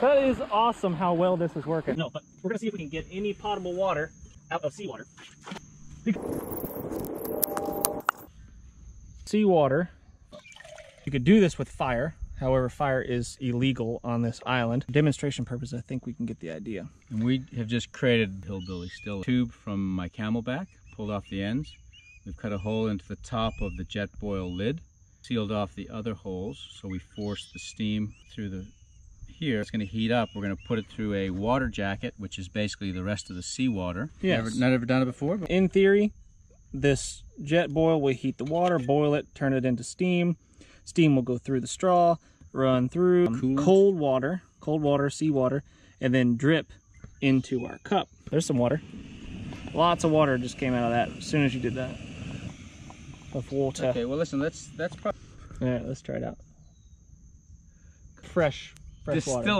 That is awesome how well this is working. No, but we're gonna see if we can get any potable water out of seawater. Seawater. You could do this with fire. However, fire is illegal on this island. For demonstration purpose, I think we can get the idea. And we have just created hillbilly still tube from my CamelBak, pulled off the ends. We've cut a hole into the top of the jet boil lid, sealed off the other holes, so we force the steam through the here. It's going to heat up. We're going to put it through a water jacket, which is basically the rest of the seawater. Yes. Never, not ever done it before. But In theory, this Jetboil will heat the water, boil it, turn it into steam. Steam will go through the straw, run through Coolant. cold water, cold water, seawater, and then drip into our cup. There's some water. Lots of water just came out of that as soon as you did that. Of water. okay, well listen, let's that's probably All right, let's try it out. Fresh, fresh water. Distill